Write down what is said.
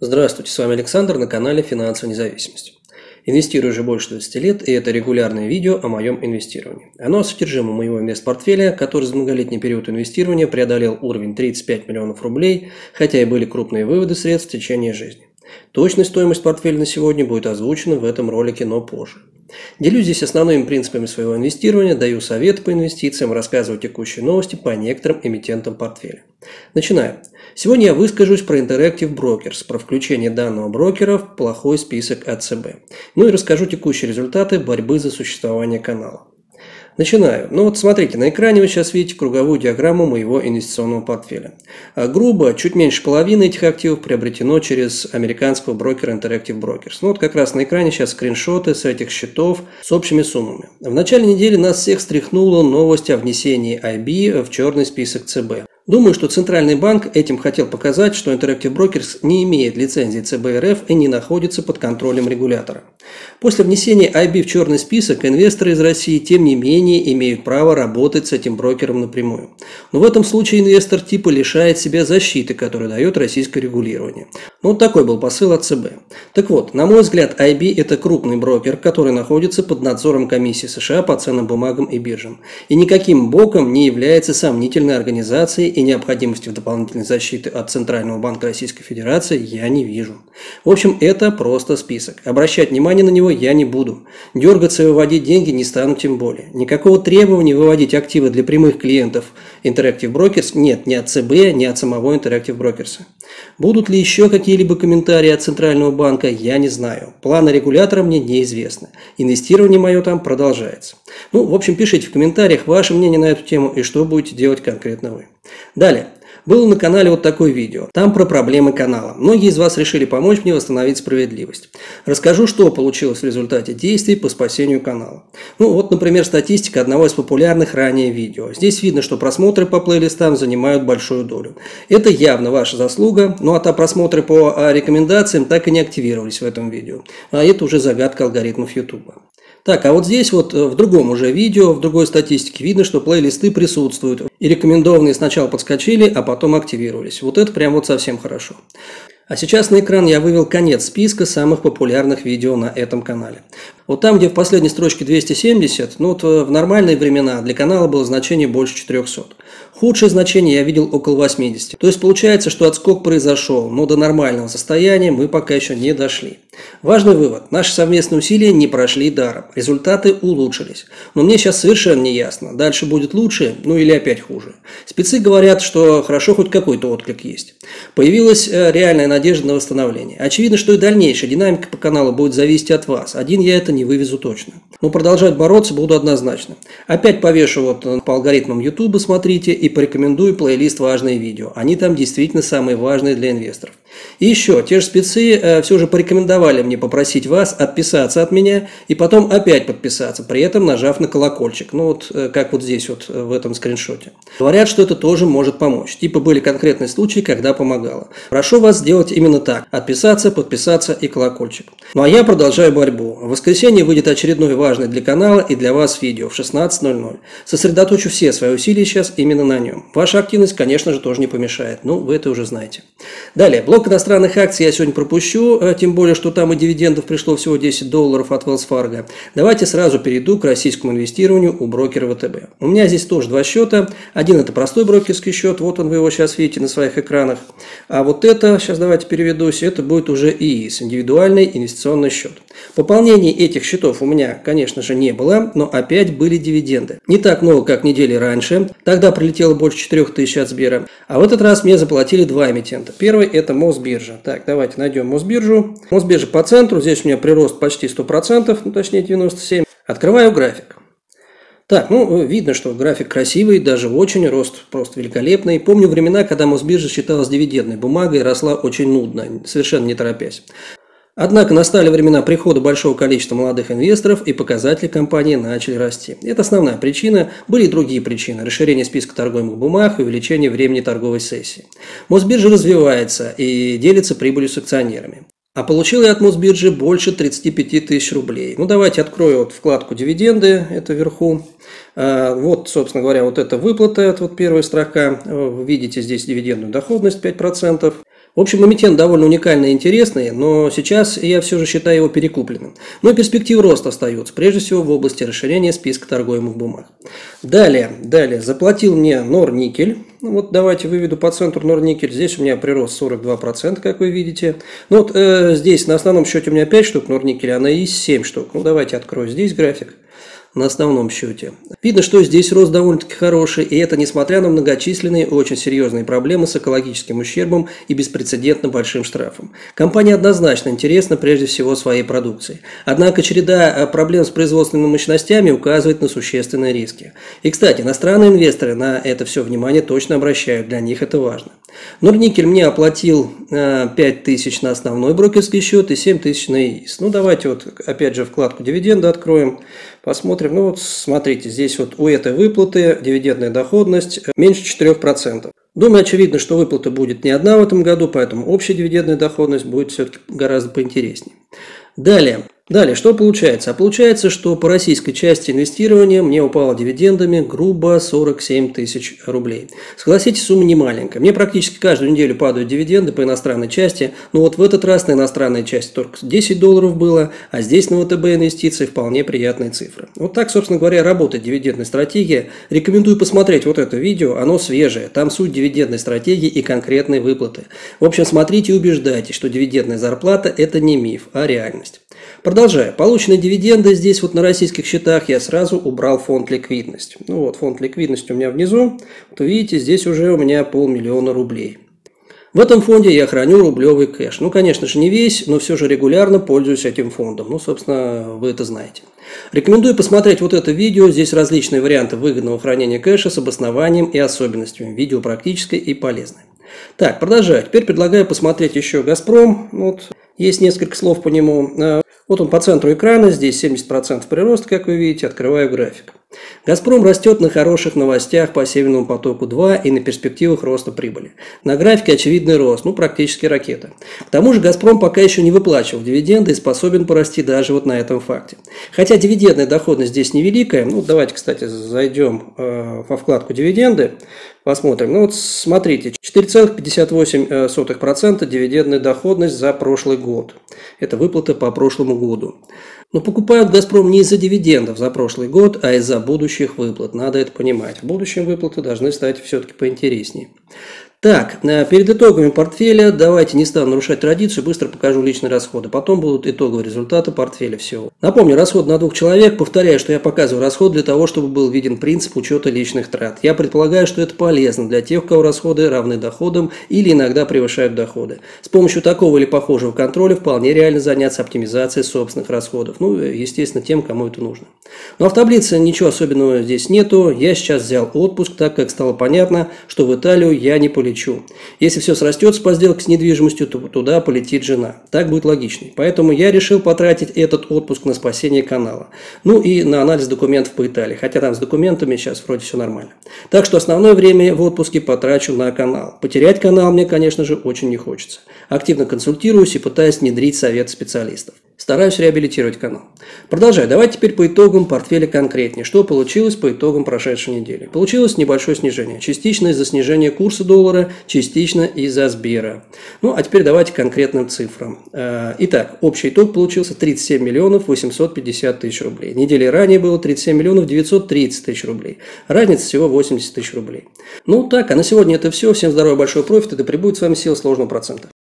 Здравствуйте, с вами Александр на канале Финансовая независимость. Инвестирую уже больше 20 лет, и это регулярное видео о моем инвестировании. Оно о содержимом моего инвестпортфеля, который за многолетний период инвестирования преодолел уровень 35 миллионов рублей, хотя и были крупные выводы средств в течение жизни. Точная стоимость портфеля на сегодня будет озвучена в этом ролике, но позже. Делюсь здесь основными принципами своего инвестирования, даю советы по инвестициям, рассказываю текущие новости по некоторым эмитентам портфеля. Начинаем. Сегодня я выскажусь про Interactive Brokers, про включение данного брокера в плохой список АЦБ. Ну и расскажу текущие результаты борьбы за существование канала. Начинаю. Ну вот смотрите, на экране вы сейчас видите круговую диаграмму моего инвестиционного портфеля. А грубо, чуть меньше половины этих активов приобретено через американского брокера Interactive Brokers. Ну вот как раз на экране сейчас скриншоты с этих счетов с общими суммами. В начале недели нас всех стряхнула новость о внесении IB в черный список ЦБ. Думаю, что Центральный банк этим хотел показать, что Interactive Brokers не имеет лицензии ЦБ РФ и не находится под контролем регулятора. После внесения IB в черный список инвесторы из России, тем не менее, имеют право работать с этим брокером напрямую. Но в этом случае инвестор типа лишает себя защиты, которую дает российское регулирование. Ну, вот такой был посыл от ЦБ. Так вот, на мой взгляд, IB – это крупный брокер, который находится под надзором комиссии США по ценным бумагам и биржам. И никаким боком не является сомнительной организацией и необходимости в дополнительной защиты от Центрального банка Российской Федерации я не вижу. В общем, это просто список. Обращать внимание на него я не буду. Дергаться и выводить деньги не стану тем более. Никакого требования выводить активы для прямых клиентов Interactive Brokers нет ни от ЦБ, ни от самого Interactive Brokers. Будут ли еще какие-либо комментарии от Центрального банка, я не знаю. Планы регулятора мне неизвестны. Инвестирование мое там продолжается. Ну, в общем, пишите в комментариях ваше мнение на эту тему и что будете делать конкретно вы. Далее. Было на канале вот такое видео. Там про проблемы канала. Многие из вас решили помочь мне восстановить справедливость. Расскажу, что получилось в результате действий по спасению канала. Ну вот, например, статистика одного из популярных ранее видео. Здесь видно, что просмотры по плейлистам занимают большую долю. Это явно ваша заслуга, ну а то просмотры по а, рекомендациям так и не активировались в этом видео. А это уже загадка алгоритмов YouTube. Так, а вот здесь вот э, в другом уже видео, в другой статистике видно, что плейлисты присутствуют. И рекомендованные сначала подскочили, а потом активировались. Вот это прям вот совсем хорошо. А сейчас на экран я вывел конец списка самых популярных видео на этом канале. Вот там, где в последней строчке 270, ну вот э, в нормальные времена для канала было значение больше 400. Худшее значение я видел около 80. То есть получается, что отскок произошел, но до нормального состояния мы пока еще не дошли. Важный вывод. Наши совместные усилия не прошли даром. Результаты улучшились. Но мне сейчас совершенно не ясно. Дальше будет лучше, ну или опять хуже. Спецы говорят, что хорошо хоть какой-то отклик есть. Появилась э, реальная надежда на восстановление. Очевидно, что и дальнейшая динамика по каналу будет зависеть от вас. Один я это не вывезу точно. Но продолжать бороться буду однозначно. Опять повешу вот э, по алгоритмам YouTube, смотрите, и порекомендую плейлист «Важные видео». Они там действительно самые важные для инвесторов. И еще, те же спецы э, все же порекомендовали мне попросить вас отписаться от меня и потом опять подписаться, при этом нажав на колокольчик. Ну вот, э, как вот здесь вот э, в этом скриншоте. Говорят, что это тоже может помочь. Типа были конкретные случаи, когда помогало. Прошу вас сделать именно так. Отписаться, подписаться и колокольчик. Ну а я продолжаю борьбу. В воскресенье выйдет очередной важный для канала и для вас видео в 16.00. Сосредоточу все свои усилия сейчас именно на нем. Ваша активность, конечно же, тоже не помешает. Ну, вы это уже знаете. Далее, блок иностранных акций я сегодня пропущу, э, тем более, что там и дивидендов пришло всего 10 долларов от Wells Fargo. Давайте сразу перейду к российскому инвестированию у брокера ВТБ. У меня здесь тоже два счета. Один это простой брокерский счет, вот он, вы его сейчас видите на своих экранах. А вот это, сейчас давайте переведусь, это будет уже ИИС, индивидуальный инвестиционный счет. Пополнений этих счетов у меня, конечно же, не было, но опять были дивиденды. Не так много, как недели раньше. Тогда прилетело больше 4000 от Сбера. А в этот раз мне заплатили два эмитента. Первый это Мосбиржа. Так, давайте найдем Мосбиржу. Мосбиржа по центру. Здесь у меня прирост почти 100%, ну, точнее 97%. Открываю график. Так, ну, видно, что график красивый, даже очень, рост просто великолепный. Помню времена, когда Мосбиржа считалась дивидендной бумагой росла очень нудно, совершенно не торопясь. Однако настали времена прихода большого количества молодых инвесторов, и показатели компании начали расти. Это основная причина. Были и другие причины. Расширение списка торгуемых бумаг и увеличение времени торговой сессии. Мосбиржа развивается и делится прибылью с акционерами. А получил я от Мосбиржи больше 35 тысяч рублей. Ну, давайте открою вот вкладку «Дивиденды», это вверху. А, вот, собственно говоря, вот эта выплата, это вот первая строка. Вы видите здесь дивидендную доходность 5%. В общем, эмитент довольно уникальный и интересный, но сейчас я все же считаю его перекупленным. Но перспективы роста остаются, прежде всего в области расширения списка торгуемых бумаг. Далее, далее, заплатил мне Норникель. Ну, вот давайте выведу по центру Норникель. Здесь у меня прирост 42%, как вы видите. Ну вот э, здесь на основном счете у меня 5 штук Норникеля, а на ИС 7 штук. Ну давайте открою здесь график на основном счете. Видно, что здесь рост довольно-таки хороший, и это несмотря на многочисленные очень серьезные проблемы с экологическим ущербом и беспрецедентно большим штрафом. Компания однозначно интересна прежде всего своей продукцией. Однако череда э, проблем с производственными мощностями указывает на существенные риски. И, кстати, иностранные инвесторы на это все внимание точно обращают, для них это важно. Норникель мне оплатил 5 э, тысяч на основной брокерский счет и 7 тысяч на ИИС. Ну, давайте вот опять же вкладку дивиденды откроем, посмотрим. Ну, вот смотрите, здесь вот у этой выплаты дивидендная доходность меньше 4%. Думаю, очевидно, что выплата будет не одна в этом году, поэтому общая дивидендная доходность будет все-таки гораздо поинтереснее. Далее. Далее, что получается? А получается, что по российской части инвестирования мне упало дивидендами грубо 47 тысяч рублей. Согласитесь, сумма не маленькая. Мне практически каждую неделю падают дивиденды по иностранной части, но вот в этот раз на иностранной части только 10 долларов было, а здесь на ВТБ инвестиции вполне приятные цифры. Вот так, собственно говоря, работает дивидендная стратегия. Рекомендую посмотреть вот это видео, оно свежее, там суть дивидендной стратегии и конкретные выплаты. В общем, смотрите и убеждайтесь, что дивидендная зарплата – это не миф, а реальность. Продолжая. Полученные дивиденды здесь вот на российских счетах я сразу убрал фонд ликвидность. Ну вот, фонд ликвидности у меня внизу. Вот видите, здесь уже у меня полмиллиона рублей. В этом фонде я храню рублевый кэш. Ну, конечно же, не весь, но все же регулярно пользуюсь этим фондом. Ну, собственно, вы это знаете. Рекомендую посмотреть вот это видео. Здесь различные варианты выгодного хранения кэша с обоснованием и особенностями. Видео практическое и полезное. Так, продолжаю. Теперь предлагаю посмотреть еще «Газпром». Вот, есть несколько слов по нему. Вот он по центру экрана, здесь 70% прироста, как вы видите, открываю график. «Газпром» растет на хороших новостях по Северному потоку-2 и на перспективах роста прибыли. На графике очевидный рост, ну практически ракета. К тому же «Газпром» пока еще не выплачивал дивиденды и способен порасти даже вот на этом факте. Хотя дивидендная доходность здесь невеликая, ну давайте, кстати, зайдем э, во вкладку «Дивиденды», посмотрим. Ну вот смотрите, 4,58% дивидендная доходность за прошлый год. Это выплата по прошлому году. Но покупают «Газпром» не из-за дивидендов за прошлый год, а из-за будущих выплат. Надо это понимать. В будущем выплаты должны стать все-таки поинтереснее. Так, э, перед итогами портфеля давайте не стану нарушать традицию, быстро покажу личные расходы. Потом будут итоговые результаты портфеля всего. Напомню, расход на двух человек. Повторяю, что я показываю расход для того, чтобы был виден принцип учета личных трат. Я предполагаю, что это полезно для тех, у кого расходы равны доходам или иногда превышают доходы. С помощью такого или похожего контроля вполне реально заняться оптимизацией собственных расходов. Ну, естественно, тем, кому это нужно. Но ну, а в таблице ничего особенного здесь нету. Я сейчас взял отпуск, так как стало понятно, что в Италию я не полетел полечу. Если все срастется по сделке с недвижимостью, то туда полетит жена. Так будет логичней. Поэтому я решил потратить этот отпуск на спасение канала. Ну и на анализ документов по Италии. Хотя там с документами сейчас вроде все нормально. Так что основное время в отпуске потрачу на канал. Потерять канал мне, конечно же, очень не хочется. Активно консультируюсь и пытаюсь внедрить совет специалистов. Стараюсь реабилитировать канал. Продолжаю. Давайте теперь по итогам портфеля конкретнее. Что получилось по итогам прошедшей недели? Получилось небольшое снижение. Частично из-за снижения курса доллара, частично из-за Сбера. Ну, а теперь давайте конкретным цифрам. Э, итак, общий итог получился 37 миллионов 850 тысяч рублей. Недели ранее было 37 миллионов 930 тысяч рублей. Разница всего 80 тысяч рублей. Ну, так, а на сегодня это все. Всем здоровья, большой профит. Это прибудет с вами сила сложного процента.